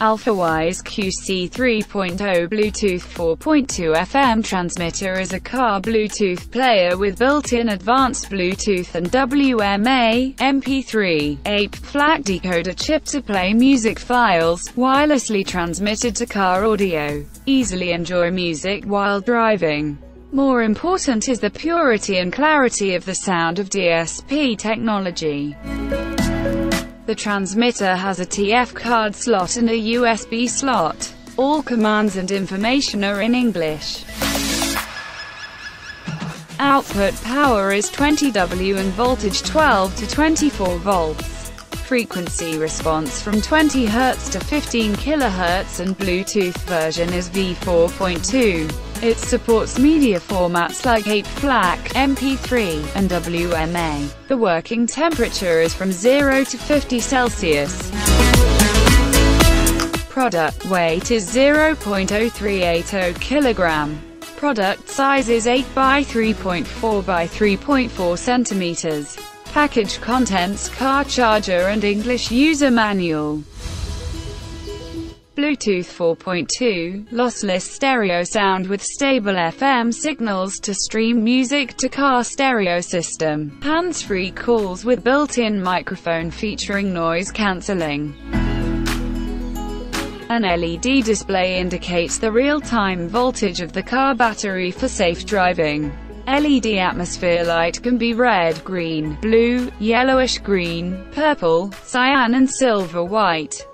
Alfawise QC 3.0 Bluetooth 4.2 FM transmitter is a car Bluetooth player with built-in advanced Bluetooth and WMA, MP3, APE FLAC decoder chip to play music files, wirelessly transmitted to car audio. Easily enjoy music while driving. More important is the purity and clarity of the sound of DSP technology. The transmitter has a TF card slot and a USB slot. All commands and information are in English. Output power is 20 W and voltage 12 to 24 volts. Frequency response from 20 Hz to 15 kHz and Bluetooth version is V4.2. It supports media formats like APE FLAC, MP3, and WMA. The working temperature is from 0 to 50 Celsius. Product weight is 0.0380 kilogram. Product size is 8 by 3.4 by 3.4 centimeters. Package contents car charger and English user manual. Bluetooth 4.2, lossless stereo sound with stable FM signals to stream music to car stereo system. Hands-free calls with built-in microphone featuring noise cancelling. An LED display indicates the real-time voltage of the car battery for safe driving. LED atmosphere light can be red, green, blue, yellowish green, purple, cyan and silver white.